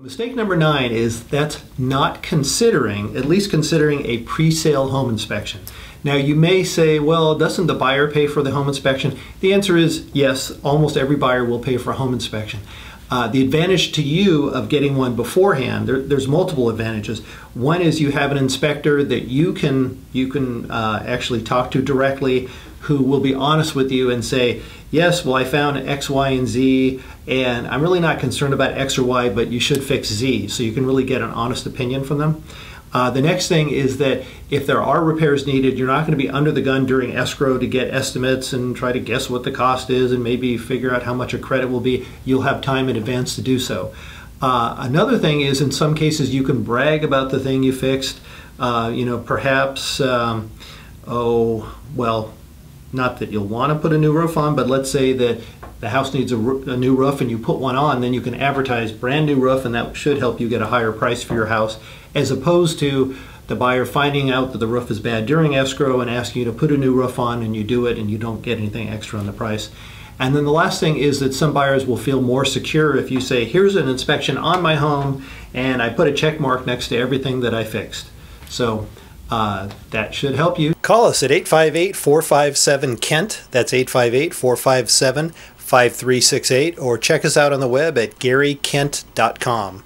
Mistake number nine is that's not considering, at least considering a pre-sale home inspection. Now you may say, well, doesn't the buyer pay for the home inspection? The answer is yes, almost every buyer will pay for a home inspection. Uh, the advantage to you of getting one beforehand, there, there's multiple advantages. One is you have an inspector that you can you can uh, actually talk to directly, who will be honest with you and say, yes, well I found X, Y, and Z, and I'm really not concerned about X or Y, but you should fix Z. So you can really get an honest opinion from them. Uh, the next thing is that if there are repairs needed, you're not going to be under the gun during escrow to get estimates and try to guess what the cost is and maybe figure out how much a credit will be. You'll have time in advance to do so. Uh, another thing is in some cases you can brag about the thing you fixed. Uh, you know, perhaps, um, oh, well, not that you'll want to put a new roof on, but let's say that the house needs a, a, new roof and you put one on, then you can advertise brand new roof and that should help you get a higher price for your house as opposed to the buyer finding out that the roof is bad during escrow and asking you to put a new roof on and you do it and you don't get anything extra on the price. And then the last thing is that some buyers will feel more secure if you say, here's an inspection on my home and I put a check mark next to everything that I fixed. So uh, that should help you. Call us at 858 457 Kent. That's 858 457 5368. Or check us out on the web at garykent.com.